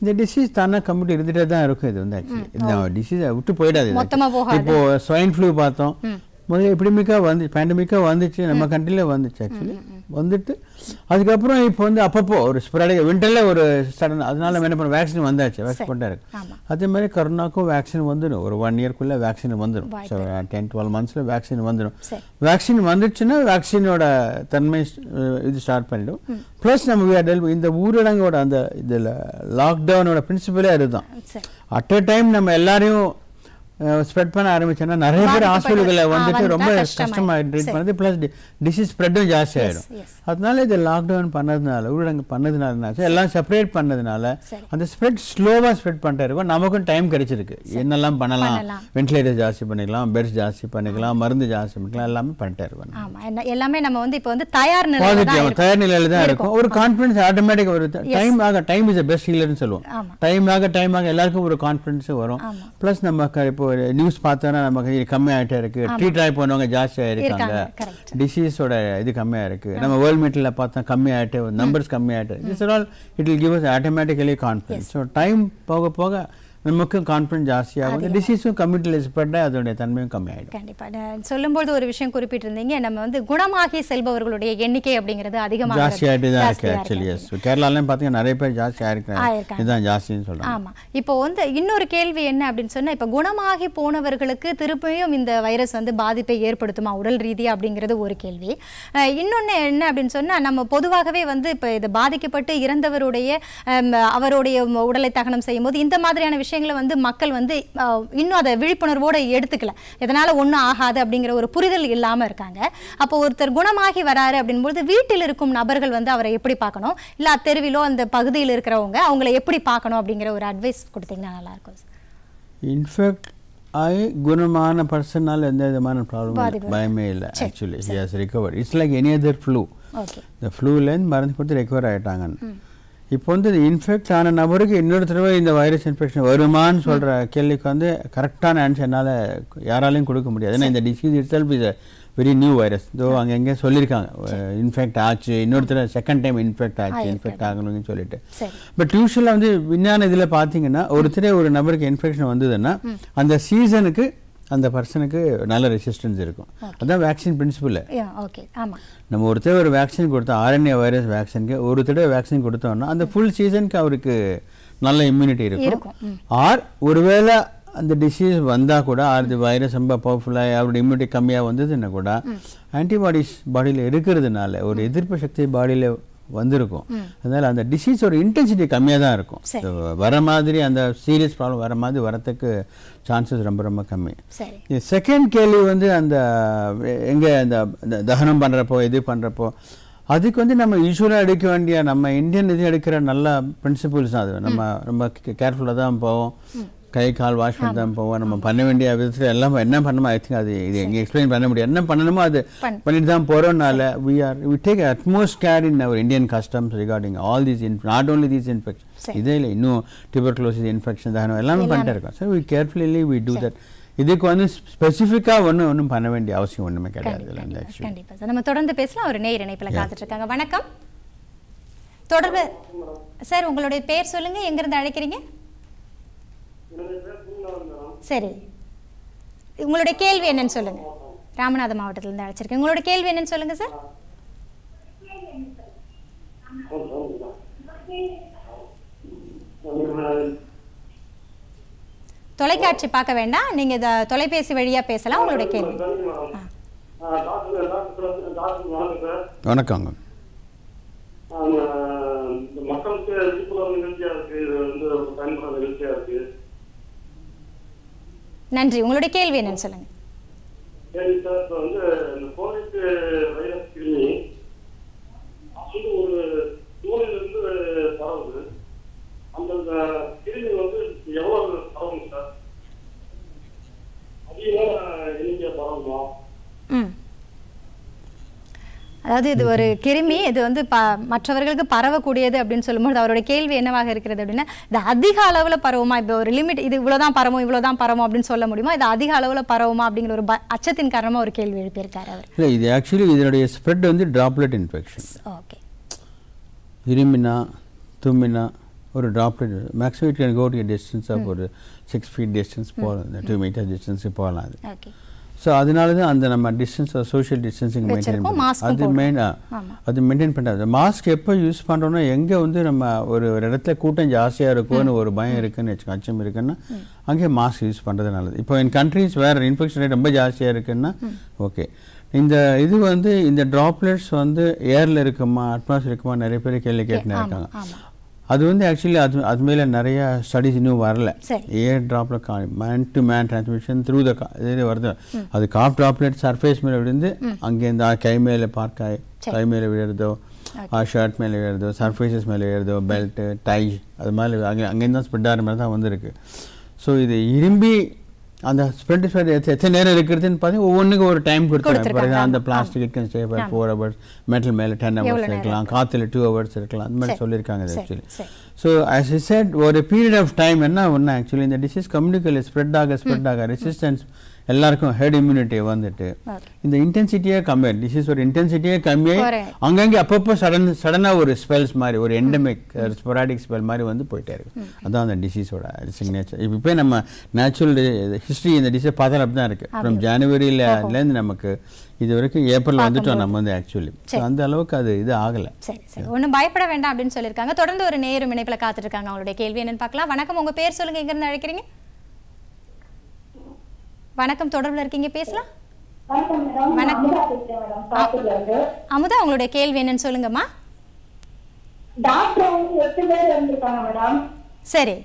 S2: இந்த டிசீஸ் தானே கம்யூனிட்டி இருந்துகிட்டே தான் இருக்கும் இது வந்து ஆக்சுவலி இந்த டிசீஸை விட்டு போயிடாது. இப்போ ஸ்வைன் ஃப்ளூ பார்த்தோம். முதல்ல எபிடமிக்காக வந்து பேண்டமிக்காக வந்துச்சு நம்ம கண்ட்ரியில் வந்துச்சு ஆக்சுவலி வந்துட்டு அதுக்கப்புறம் இப்போ வந்து அப்பப்போ ஒரு ஸ்ப்ரெடிக் விண்டரில் ஒரு சடன் அதனால நம்ம என்ன பண்ண வேக்சின் வந்தாச்சு வேக்சின் போட்டா இருக்கு. அதே மாதிரி கொரோனாக்கும் வேக்சின் வந்துடும் ஒரு ஒன் இயர்க்குள்ளே வேக்சின் வந்துடும் ஸோ டென் டுவெல் மந்த்ஸில் வேக்சின் வந்துடும் வேக்சின் வந்துடுச்சுன்னா வேக்சினோட தன்மை அஹ், இது ஸ்டார்ட் பண்ணிடும். ப்ளஸ் நம்ம இந்த ஊரடங்கோட அந்த இதில் லாக்டவுனோட பிரின்சிபலே அதுதான். அட் அ டைம் நம்ம எல்லாரையும் ஸ்ப்ரெட் பண்ண ஆரம்பிச்சோன்னா நிறைய பேர் ஹாஸ்பிட்டல்களில் வந்துட்டு
S1: வந்தா
S2: ரொம்ப. கஷ்டமாக ட்ரீட்
S1: சரி.
S2: பண்ணது ப்ளஸ் டிசீஸ் ஸ்ப்ரெட்டும் ஜாஸ்தி ஆகிடும். அதனால இது லாக்டவுன் பண்ணதுனால ஊரடங்கு பண்ணதுனால எல்லாம் செப்பரேட் பண்ணதுனால. அந்த ஸ்ப்ரெட் ஸ்லோவாக ஸ்ப்ரெட் பண்ணிட்டே இருக்கும் நமக்கும் டைம் கிடைச்சிருக்கு என்னெல்லாம் பண்ணலாம். வென்டிலேட்டர் ஜாஸ்தி பண்ணிக்கலாம் பெட்ஸ் ஜாஸ்தி பண்ணிக்கலாம் மருந்து ஜாஸ்தி பண்ணிக்கலாம் எல்லாமே பண்ணிட்டே
S1: என்ன- எல்லாமே நம்ம வந்து இப்போ வந்து தயார்
S2: பாசிட்டிவ். தயார் நிலையில தான் இருக்கும் ஒரு கான்ஃபிடன்ஸ் ஆட்டோமேட்டிக் ஒரு டைம் ஆக டைம் இஸ் பெஸ்ட் ஹீலர்னு சொல்லுவோம். டைம் ஆக டைம் ஆக எல்லாருக்கும் ஒரு கான்ஃபிடன்ஸ் வரும். ப்ளஸ் நம்ம க- இப்போ நியூஸ் பார்த்தோன்னா நமக்கு இது கம்மியாயிட்டே இருக்கு. ட்ரீட் ஆகி போனவங்க ஜாஸ்தியாக இருக்காங்க. டிசீஸோட இது கம்மியா இருக்கு. நம்ம வேர்ல்ட் மீட்டில் பார்த்தா கம்மியாயிட்டு numbers கம்மியாயிட்டு. This all it will give us automatically confidence so time போக போக நமக்கும் கான்ஃபிடன்ஸ் ஜாஸ்தியாகும். டிசீஸும் கம்யூனிட்டியில் ஸ்ப்ரெட் அதோடைய தன்மையும் கம்மியாயிடும்.
S1: கண்டிப்பா. நான் சொல்லும்போது ஒரு விஷயம் குறிப்பிட்டிருந்தீங்க. நம்ம வந்து குணமாகி செல்பவர்களுடைய எண்ணிக்கை அப்படிங்கிறது அதிகமாக
S2: ஜாஸ்தி ஆகிட்டு தான் இருக்கு ஆக்சுவலி எஸ் கேரளாலையும் பார்த்தீங்கன்னா நிறைய பேர் ஜாஸ்தி ஆயிருக்காங்க. இதுதான் ஜாஸ்தின்னு சொல்றாங்க.
S1: ஆமா. இப்போ வந்து இன்னொரு கேள்வி என்ன அப்படின்னு சொன்னா இப்போ குணமாகி போனவர்களுக்கு திருப்பியும் இந்த வைரஸ் வந்து பாதிப்பை ஏற்படுத்துமா? உடல் ரீதியா அப்படிங்கிறது ஒரு கேள்வி. அஹ் இன்னொன்னு என்ன அப்படின்னு சொன்னா நம்ம பொதுவாகவே வந்து இப்போ இது பாதிக்கப்பட்டு இறந்தவருடைய அவருடைய உடலை தகனம் செய்யும்போது இந்த மாதிரியான விஷயங்களை வந்து மக்கள் வந்து இன்னும் அதை விழிப்புணர்வோட எடுத்துக்கல. இதனால ஒண்ணும் ஆகாது அப்படிங்கிற ஒரு புரிதல் இல்லாம இருக்காங்க. அப்போ ஒருத்தர் குணமாகி வராரு அப்படின்போது வீட்டில் இருக்கும் நபர்கள் வந்து அவரை எப்படி பார்க்கணும்? இல்ல அத்தெருவிலோ அந்த பகுதியில் இருக்கிறவங்க அவங்கள எப்படி பார்க்கணும் அப்படிங்கிற ஒரு அட்வைஸ் கொடுத்தீங்கன்னா நல்லா இருக்கும் சார்.
S2: இன்ஃபேக்ட் ஆகி குணமான பர்சனால் எந்த விதமான ப்ராப்ளம் பயமே இல்லை actually he recover it's like any other flu இந்த ஃப்ளூலேருந்து மருந்து கொடுத்து ரெக்கவர் ஆகிட்டாங்கன்னு இப்போ வந்து இன்ஃபெக்ட் ஆன நபருக்கு இன்னொரு தடவை இந்த வைரஸ் இன்ஃபெக்ஷன் வருமான்னு சொல்கிற கேள்விக்கு வந்து கரெக்டான ஆன்சர் என்னால் யாராலையும் கொடுக்க முடியாது. ஏன்னா இந்த disease itself is very new virus though அங்கே எங்கே சொல்லியிருக்காங்க இன்ஃபெக்ட் ஆச்சு. இன்னொரு தடவை செகண்ட் டைம் இன்ஃபெக்ட் ஆச்சு. இன்ஃபெக்ட் ஆகணும்னு சொல்லிட்டு. பட் யூஸ்வலாக வந்து விஞ்ஞான இதில் பார்த்தீங்கன்னா ஒரு தடவை ஒரு நபருக்கு இன்ஃபெக்ஷன் வந்ததுன்னா அந்த சீசனுக்கு அந்த பர்சனுக்கு நல்ல ரெசிஸ்டன்ஸ் இருக்கும். அதான் வேக்சின் பிரின்சிபல்
S1: ஓகே
S2: நம்ம ஒரு தடவை ஒரு வேக்சின் கொடுத்தோம் ஆர்என்ஏ வைரஸ் வேக்சினுக்கு ஒரு தடவை வேக்சின் கொடுத்தோம்னா அந்த ஃபுல் சீசனுக்கு அவருக்கு நல்ல இம்யூனிட்டி இருக்கும். ஆர் ஒருவேளை அந்த டிசீஸ் வந்தால் கூட ஆர் தி வைரஸ் ரொம்ப பவர்ஃபுல்லாக அவருடைய இம்யூனிட்டி கம்மியாக வந்ததுன்னா கூட ஆன்டிபாடிஸ் பாடியில் இருக்கிறதுனால ஒரு எதிர்ப்பு சக்தி பாடியில் வந்திருக்கும். அதனால் அந்த டிசீஸோட இன்டென்சிட்டி கம்மியாக தான் இருக்கும் வர மாதிரி அந்த சீரியஸ் ப்ராப்ளம் வர மாதிரி வரத்துக்கு சான்சஸ் ரொம்ப ரொம்ப கம்மி. செகண்ட் கேள்வி வந்து அந்த எங்கே அந்த தகனம் பண்ணுறப்போ இது பண்ணுறப்போ அதுக்கு வந்து நம்ம யூஸ்வலாக எடுக்க வேண்டிய நம்ம இந்தியன் இது எடுக்கிற நல்ல பிரின்சிபிள்ஸ் அது. நம்ம ரொம்ப கேர்ஃபுல்லாக தான் போவோம். கை கால் வாஷ் பண்ணி தான் போவோம். நம்ம பண்ண வேண்டிய விதத்தில் எல்லாம் என்ன பண்ணணுமோ ஐ திங்க் அது இது எங்கே எக்ஸ்பிளைன் பண்ண முடியாது. என்ன பண்ணணுமோ அது
S1: பண்ணு.
S2: பண்ணிட்டு தான் போகிறோம்னால we are we take utmost care in our Indian customs regarding all these in not only these infection. இதே இல்லை இன்னும் டியூபர்குலோசிஸ் இன்ஃபெக்ஷன் தானே எல்லாமே பண்ணிட்டே இருக்கோம். So we carefully we do that இதுக்கு வந்து ஸ்பெசிஃபிக்காக ஒன்றும் ஒன்றும் பண்ண வேண்டிய அவசியம் ஒன்றுமே கிடையாது
S1: கண்டிப்பா,
S2: இதில் அந்த
S1: கண்டிப்பா,
S2: ஆக்சுவலி
S1: கண்டிப்பா. சார் நம்ம தொடர்ந்து பேசலாம். ஒரு நேர் இணைப்புல காத்துட்டு இருக்காங்க வணக்கம். தொடர்பு. சார் உங்களுடைய பேர் சொல்லுங்க. எங்க இருந்து அழைக்கிறீங்க? சரி. உங்களுடைய கேள்வி என்னன்னு சொல்லுங்க. ராமநாத மாவட்டத்துல இருந்து அழைச்சிருக்கேன். உங்களோட கேள்வி என்னன்னு சொல்லுங்க சார் தொலைக்காட்சி பார்க்க வேண்டாம். நீங்க இத தொலைபேசி வழியா பேசலாம். உங்களுடைய கேள்வி.
S3: வணக்கம்
S2: வணக்கங்க
S3: ஆமா, இந்த மக்களுக்கு விழிப்புணர்வு நிகழ்ச்சியா இருக்கு இது வந்து ஒரு பயன்படுற நிகழ்ச்சியா இருக்கு
S1: நன்றி. உங்களுடைய கேள்வி என்னன்னு சொல்லுங்க.
S3: சரி சார். இப்போ வந்து இந்த கோவிட் வைரஸ் கிருமி அது வந்து ஒரு நூலிலிருந்து பரவுது அந்த கிருமி வந்து எவ்வளவு பரவும் சார் அதிகமான எண்ணிக்கை பரவுமா
S1: ம் அதாவது இது ஒரு கிருமி இது வந்து ப மற்றவர்களுக்கு பரவக்கூடியது அப்படின்னு சொல்லும்போது அவரோட கேள்வி என்னவாக இருக்கிறது அப்படின்னா இது அதிக அளவில் பரவுமா? இப்போ ஒரு லிமிட் இது இவ்வளோதான் பரவும் இவ்வளோதான் பரவும் அப்படின்னு சொல்ல முடியுமா? இது அதிக அளவில் பரவுமா அப்படிங்கிற ஒரு அச்சத்தின் காரணமாக ஒரு கேள்வி எழுப்பியிருக்காரு அவர்.
S2: இல்லை இது ஆக்சுவலி இதனுடைய ஸ்ப்ரெட் வந்து ட்ராப்லெட் இன்ஃபெக்ஷன்
S1: ஓகே.
S2: இருமினா தும்மினா ஒரு droplet maximum it can go to distance of ஒரு சிக்ஸ் ஃபீட் டிஸ்டன்ஸ் போகலாம் டூ மீட்டர் டிஸ்டன்ஸுக்கு போகலாம் அது.
S1: ஓகே.
S2: ஸோ அதனால தான் அந்த நம்ம டிஸ்டன்ஸ் சோஷியல் டிஸ்டன்சிங் மெயின்டைன்
S1: mask-ம்
S2: அது. மெயின். அது மெயின்டைன் பண்ணுறது மாஸ்க் எப்போ யூஸ் பண்ணுறோன்னா எங்கே வந்து நம்ம ஒரு ஒரு இடத்துல கூட்டம் ஜாஸ்தியாக இருக்கும்னு ஒரு பயம் இருக்குன்னு வச்சுக்கோ அச்சம் இருக்குன்னா அங்கே மாஸ்க் யூஸ் பண்ணுறது நல்லது. இப்போ இன் கண்ட்ரீஸ் வேறு இன்ஃபெக்ஷன் ரேட் ரொம்ப ஜாஸ்தியாக இருக்குன்னா ஓகே இந்த இது வந்து இந்த ட்ராப்லெட்ஸ் வந்து ஏரில் இருக்குமா அட்மாஸ்பியர் இருக்குமா நிறைய பேர் கேள்வி கேட்டுன்னு இருக்காங்க. அது வந்து ஆக்சுவலி அது அது மேலே நிறைய ஸ்டடிஸ் இன்னும் வரல. Air ட்ராப்ல man to man transmission through the இது வருது. அது காப் ட்ராப்லெட் சர்ஃபேஸ் மேலே விழுந்து அங்கேருந்து கை மேலே பார்க்காய் கை மேலே விழுறதோ ஷர்ட் மேலே விழுறதோ சர்ஃபேசஸ் மேலே விழுறதோ பெல்ட்டு டை அது மாதிரி அங்கே அங்கேருந்து தான் ஸ்ப்ரெட் ஆகிற மாதிரி தான் வந்திருக்கு. ஸோ இது இரும்பி அந்த ஸ்ப்ரெட் எத்தனை நேரம் இருக்கிறதுன்னு பார்த்தீங்கன்னா ஒவ்வொன்றுக்கு ஒரு டைம் கொடுத்துருக்காங்க. அந்த plastic it can stay for hours metal மேலே டென் ஹவர்ஸ் இருக்கலாம் காற்றுல டூ ஹவர்ஸ் இருக்கலாம் அந்த மாதிரி. சொல்லியிருக்காங்க actually. So as I said ஒரு பீரியட் ஆஃப் டைம் என்ன ஒன்று ஆக்சுவலி இந்த டிசீஸ் கம்யூனிக்கல் ஸ்ப்ரெட் ஆக ஸ்ப்ரெட் ஆக ரெசிஸ்டன்ஸ் எல்லாருக்கும் ஹெட் இம்யூனிட்டி வந்துட்டு இந்த இன்டென்சிட்டியே கம்மியாகி டிசீஸ் ஒரு இன்டென்சிட்டியே கம்மியாகி. அங்கங்கே அப்பப்போ சடன் சடனாக ஒரு ஸ்பெல்ஸ் மாதிரி ஒரு எண்டமிக் ஸ்பொராடிக் ஸ்பெல் மாதிரி வந்து போயிட்டே இருக்கு. அதான் அந்த டிசீஸோட சிக்னேச்சர் இப்போ நம்ம நேச்சுரல் ஹிஸ்ட்ரி இந்த டிசீஸ் அப்படி தான் இருக்குது ஃப்ரம் ஜனவரியிலேருந்து நமக்கு இது வரைக்கும் ஏப்ரல் வந்துட்டோம் நம்ம வந்து ஆக்சுவலி அந்த அளவுக்கு அது இது ஆகலை.
S1: சரி சரி. ஒன்றும் பயப்பட வேண்டாம் அப்படின்னு சொல்லியிருக்காங்க. தொடர்ந்து ஒரு நேரும் இணைப்பில் காத்துட்டு இருக்காங்க அவங்களுடைய கேள்வி என்னன்னு பார்க்கலாம். வணக்கம். உங்க பேர் சொல்லுங்க. எங்கிருந்து அழைக்கிறீங்க? வணக்கம். தொடர்பில் இருக்கீங்க. பேசலாம்.
S4: வணக்கம் மேடம்.
S1: வணக்கம்.
S4: அமுதா
S1: உங்களுடைய கேள்வி என்னன்னு சொல்லுங்கம்மா. சரி.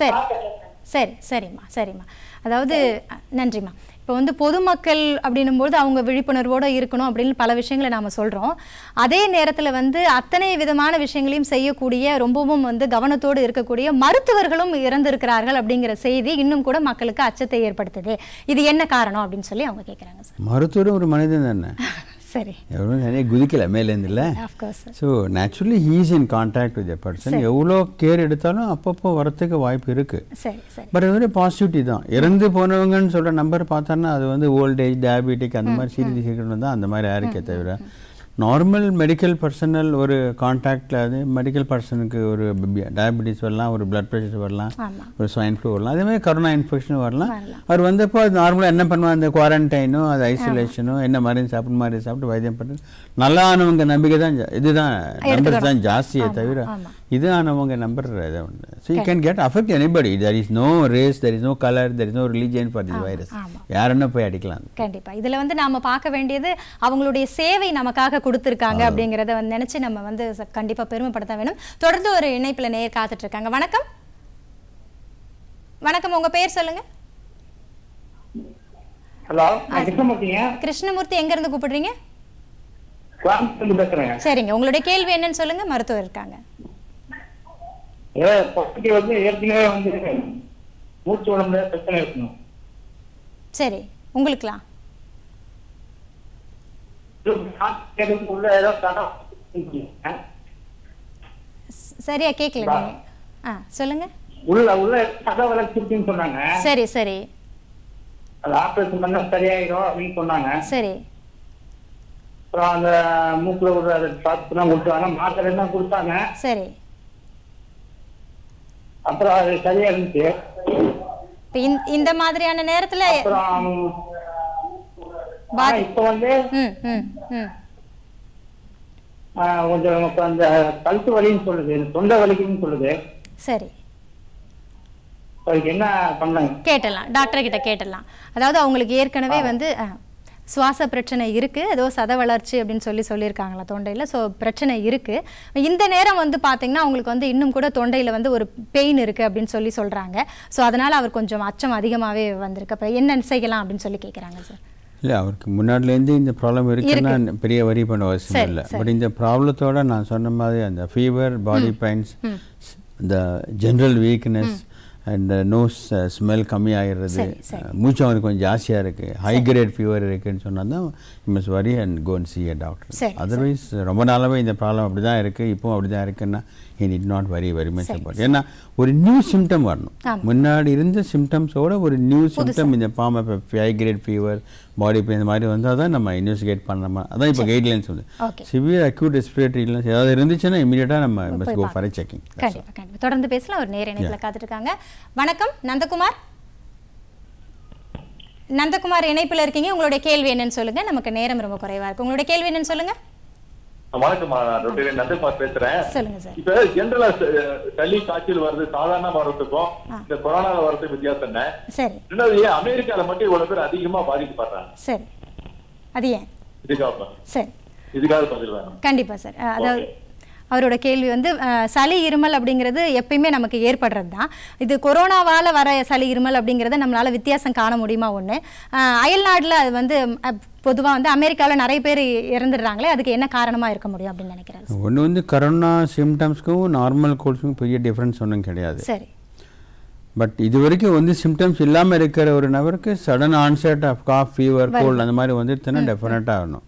S1: சரி. சரி சரிம்மா சரிம்மா. அதாவது நன்றிம்மா. இப்போ வந்து பொதுமக்கள் அப்படின்னும்போது அவங்க விழிப்புணர்வோடு இருக்கணும் அப்படின்னு பல விஷயங்களை நாம் சொல்கிறோம் அதே நேரத்தில் வந்து அத்தனை விதமான விஷயங்களையும் செய்யக்கூடிய ரொம்பவும் வந்து கவனத்தோடு இருக்கக்கூடிய மருத்துவர்களும் இறந்திருக்கிறார்கள் அப்படிங்கிற செய்தி இன்னும் கூட மக்களுக்கு அச்சத்தை ஏற்படுத்துது. இது என்ன காரணம் அப்படின்னு சொல்லி அவங்க கேட்குறாங்க சார்.
S2: மருத்துவரும் ஒரு மனிதன் தானே? எவ்வளோ குதிக்கல மேலேருந்துல
S1: of course sir
S2: so naturally he's in contact with a person எவ்வளோ கேர் எடுத்தாலும் அப்பப்போ வரத்துக்கு வாய்ப்பு இருக்குது
S1: சரி
S2: பட் வந்து பாசிட்டிவிட்டி தான். இறந்து போனவங்கன்னு சொல்கிற நம்பர் பார்த்தோன்னா அது வந்து ஓல்டேஜ் டயபெட்டிக் அந்த மாதிரி சீரியஸ் சீக்கிரம் தான் அந்த மாதிரி யாருக்கே தவிர நார்மல் மெடிக்கல் பர்சனல் ஒரு கான்டாக்டில் அது மெடிக்கல் பர்சனுக்கு ஒரு டயபெட்டிஸ் வரலாம் ஒரு பிளட் ப்ரெஷர் வரலாம் ஒரு ஸ்வைன் ஃப்ளூ வரலாம். அதே மாதிரி கரோனா இன்ஃபெக்ஷன் வரலாம். அவர் வந்தப்போ அது நார்மலாக என்ன பண்ணுவாங்க? அந்த குவாரண்டைனோ அது ஐசோலேஷனோ என்ன மாதிரி சாப்பிட்டு மாதிரி சாப்பிட்டு வைத்தியம் பண்ணி நல்லா ஆனவங்க நம்பிக்கை தான் இதுதான் நம்பர்ஸ் தான் ஜாஸ்தியே தவிர
S1: ஆமா.
S2: இது ஆனவங்க நம்பர் இதை உண்டு so you can get affect anybody there is no race there is no colour there is no religion for this virus. யாருன்னா போய் அடிக்கலாம்.
S1: கண்டிப்பா. இதுல வந்து நாம பார்க்க வேண்டியது அவங்களுடைய சேவை நமக்காக கொடுத்திருக்காங்க அப்படிங்கறத வந்து நினைச்சு நம்ம வந்து ச- கண்டிப்பா பெருமைப்படுத்த வேணும். தொடர்ந்து ஒரு இணைப்புல நேர் காத்துட்டு இருக்காங்க வணக்கம். வணக்கம். உங்க பேர் சொல்லுங்க.
S5: ஹலோ கிருஷ்ணமூர்த்திங்க.
S1: கிருஷ்ணமூர்த்தி எங்க இருந்து கூப்பிடுறீங்க சரிங்க. உங்களுடைய கேள்வி என்னன்னு சொல்லுங்க. மருத்துவர் இருக்காங்க.
S5: வந்து ஏற்கனவே வந்து மூச்சு உடம்புல பிரச்சனை இருக்கணும்.
S1: சரி உங்களுக்குலாம் சரியா கேட்கல நீங்க. ஆ சொல்லுங்க.
S5: உள்ள உள்ள சத வளர்ச்சிருக்குன்னு சொன்னாங்க.
S1: சரி சரி.
S5: அது ஆபரேஷன் பண்ணா சரியாயிரும் அப்படின்னு சொன்னாங்க.
S1: சரி.
S5: அப்புறம் அந்த மூக்குல ஒரு டாக்டர் தான் கொடுத்தாங்க மாத்திரை தான் கொடுத்தாங்க.
S1: சரி.
S5: அப்புறம் அது சரியா இருந்துச்சு.
S1: இந்த- மாதிரியான நேரத்துல
S5: இப்ப வந்து கொஞ்சம் அந்த கழுத்து வலின்னு சொல்லுது தொண்டை வலிக்குன்னு சொல்லுது.
S1: சரி.
S5: என்ன பண்ணாங்க
S1: கேட்டலாம் டாக்டர் கிட்ட கேட்டலாம். அதாவது அவங்களுக்கு ஏற்கனவே வந்து சுவாச பிரச்சனை இருக்கு. ஏதோ சத வளர்ச்சி அப்படின்னு சொல்லி சொல்லியிருக்காங்களா தொண்டையில்? ஸோ பிரச்சனை இருக்கு. இந்த நேரம் வந்து பார்த்தீங்கன்னா அவங்களுக்கு வந்து இன்னும் கூட தொண்டையில் வந்து ஒரு பெயின் இருக்கு அப்படின்னு சொல்லி சொல்றாங்க. ஸோ அதனால அவர் கொஞ்சம் அச்சம் அதிகமாகவே வந்திருக்கு. அப்போ என்ன செய்யலாம் அப்படின்னு சொல்லி கேட்குறாங்க சார்
S2: இல்லை அவருக்கு முன்னாடிலேருந்து இந்த ப்ராப்ளம் இருக்குன்னா பெரிய வரி பண்ண அவசியம் இல்லை. பட் இந்த ப்ராப்ளத்தோட நான் சொன்ன மாதிரி அந்த ஃபீவர் பாடி பெயின்ஸ் இந்த general weakness and nose smell கம்மி ஆகிடுறது
S1: சரி, சரி.
S2: மூச்சு அவனுக்கு கொஞ்சம் ஜாஸ்தியாக இருக்குது ஹை கிரேட் ஃபீவர் இருக்குன்னு சொன்னால் தான் must worry and go and see a doctor otherwise ரொம்ப நாளாகவே இந்த ப்ராப்ளம் அப்படி தான் இருக்குது இப்போவும் அப்படி தான் இருக்குன்னா he need not worry very much about ஏன்னா ஒரு நியூ சிம்டம் வரணும். முன்னாடி இருந்த சிம்டம்ஸோட ஒரு நியூ சிம்டம் இந்த form of high grade fever body pain இந்த மாதிரி வந்தால் தான் நம்ம இன்வெஸ்டிகேட் பண்ணணும் அதான் இப்போ கைட்லைன்ஸ் வந்து. சிவியர் அக்யூட் ரெஸ்பிரேட்டரி இல்லைன்னா ஏதாவது இருந்துச்சுன்னா இமீடியட்டாக நம்ம மஸ்ட் கோ ஃபார். செக்கிங்
S1: கண்டிப்பா கண்டிப்பா. தொடர்ந்து பேசலாம். ஒரு நேர இணைப்பில் காத்துட்டு இருக்காங்க. வணக்கம் நந்தகுமார். நந்தகுமார் இணைப்பில் இருக்கீங்க. உங்களுடைய கேள்வி என்னன்னு சொல்லுங்க. நமக்கு நேரம் ரொம்ப குறைவா இருக்கு. உங்களுடைய கேள்வி என்னன்னு சொல்லுங்க.
S6: வணக்கம் நான் ரொட்டில நந்தகுமார் பேசுறேன்.
S1: சொல்லுங்க சார்.
S6: இப்ப ஜென்ரலா சளி காய்ச்சல் வருது சாதாரண இந்த கொரோனால வரதுக்கு வித்தியாசம் என்ன?
S1: சரி.
S6: ரெண்டாவது ஏன் அமெரிக்கால மட்டும் இவ்வளவு பேர் அதிகமா பாதிக்கப்படுறாங்க?
S1: சரி. அது ஏன்?
S6: இதுக்காக
S1: சரி.
S6: இதுக்காக பதில் வேணும்.
S1: கண்டிப்பா சார். அதாவது அவரோட கேள்வி வந்து சளி இருமல் அப்படிங்கிறது எப்பயுமே நமக்கு ஏற்படுறது தான் இது கொரோனாவால் வர சளி இருமல் அப்படிங்கிறத நம்மளால வித்தியாசம் காண முடியுமா ஒன்று அயல்நாட்டில் அது வந்து பொதுவாக வந்து அமெரிக்காவில் நிறைய பேர் இறந்துடுறாங்களே அதுக்கு என்ன காரணமாக இருக்க முடியும் அப்படின்னு நினைக்கிறாரு
S2: ஒன்று வந்து கரோனா சிம்டம்ஸ்க்கும் நார்மல் கோல்ஸுக்கும் பெரிய டிஃப்ரென்ஸ் ஒன்றும் கிடையாது.
S1: சரி.
S2: பட் இது வரைக்கும் வந்து சிம்டம்ஸ் இல்லாமல் இருக்கிற ஒரு நபருக்கு sudden onset of cough fever cold அந்த மாதிரி வந்துடுச்சுன்னா டெஃபினட்டாக ஆகணும்.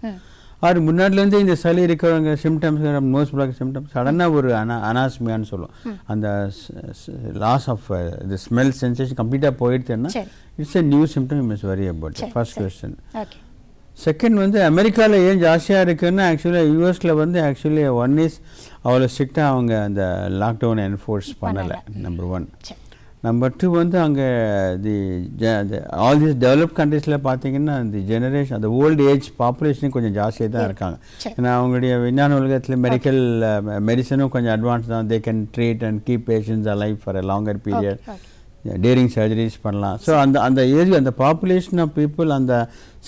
S2: அது முன்னாடிலேருந்து இந்த சளி இருக்கிறவங்க சிம்டம்ஸ் நோஸ் பிளாக் சிம்டம்ஸ் சடனாக ஒரு அனா அனாஸ்மியான்னு சொல்லுவோம் அந்த லாஸ் ஆஃப் இது ஸ்மெல் சென்சேஷன் கம்ப்ளீட்டாக போயிடுச்சுன்னா. It's a new symptom must worry about first. Question second வந்து அமெரிக்காவில் ஏன் ஜாஸ்தியாக இருக்குன்னா ஆக்சுவலாக யூஎஸில் வந்து ஆக்சுவலி ஒன் இஸ் அவ்வளோ ஸ்ட்ரிக்டாக அவங்க அந்த லாக்டவுன் என்ஃபோர்ஸ் பண்ணலை. Number one. நம்பர் டூ வந்து அங்கே தி ஆல் தீஸ் டெவலப் கண்ட்ரீஸில் பார்த்தீங்கன்னா இந்த ஜெனரேஷன் அந்த ஓல்டு ஏஜ் பாப்புலேஷன் கொஞ்சம் ஜாஸ்தியாக தான் இருக்காங்க. ஏன்னா அவங்களுடைய விஞ்ஞான உலகத்தில் மெடிக்கல் மெடிசனும் கொஞ்சம் அட்வான்ஸ் தான். They can treat and keep patients alive for a longer period daring surgeries பண்ணலாம். ஸோ அந்த அந்த ஏஜ் அந்த பாப்புலேஷன் ஆஃப் பீப்புள் அந்த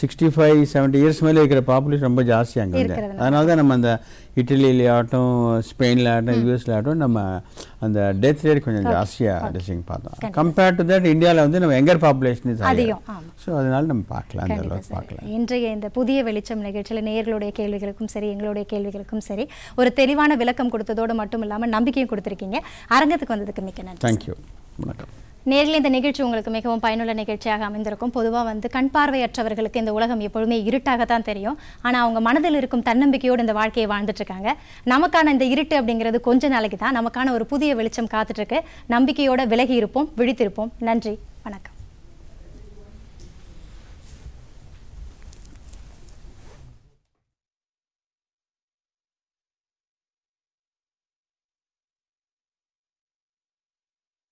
S2: சிக்ஸ்டி ஃபைவ் செவன்ட்டி இயர்ஸ் மேலே இருக்கிற பாப்புலேஷன் ரொம்ப ஜாஸ்தி அங்கே வந்து. அதனால தான் நம்ம அந்த இட்டலியில ஆகட்டும் ஸ்பெயினில் ஆகட்டும் யூஎஸ்ல ஆகட்டும் நம்ம அந்த டெத் ரேட் கொஞ்சம் ஜாஸ்தியாக டெஸ்டிங் பார்த்தோம். கம்பேர்ட் டு தட் இந்தியாவில் வந்து நம்ம எங்கர் பாப்புலேஷன்
S1: அதிகம்.
S2: ஸோ அதனால நம்ம பார்க்கலாம் அந்த அளவுக்கு. பார்க்கலாம்.
S1: இன்றைய இந்த புதிய வெளிச்சம் நிகழ்ச்சியில் நேயர்களுடைய கேள்விகளுக்கும் சரி எங்களுடைய கேள்விகளுக்கும் சரி ஒரு தெளிவான விளக்கம் கொடுத்ததோடு மட்டும் இல்லாமல் நம்பிக்கையும் கொடுத்துருக்கீங்க. அரங்கத்துக்கு வந்ததுக்கு மிக்க நன்றி.
S2: தேங்க்யூ வணக்கம்.
S1: நேரில் இந்த நிகழ்ச்சி உங்களுக்கு மிகவும் பயனுள்ள நிகழ்ச்சியாக அமைந்திருக்கும். பொதுவாக வந்து கண் பார்வையற்றவர்களுக்கு இந்த உலகம் எப்பொழுதுமே இருட்டாகத்தான் தெரியும். ஆனால் அவங்க மனதில் இருக்கும் தன்னம்பிக்கையோடு இந்த வாழ்க்கையை வாழ்ந்துட்டுருக்காங்க. நமக்கான இந்த இருட்டு அப்படிங்கிறது கொஞ்ச நாளைக்கு தான் நமக்கான ஒரு புதிய வெளிச்சம் காத்துட்ருக்கு நம்பிக்கையோடு நம்பிக்கையோட விலகி இருப்போம் விழித்திருப்போம். நன்றி. வணக்கம்.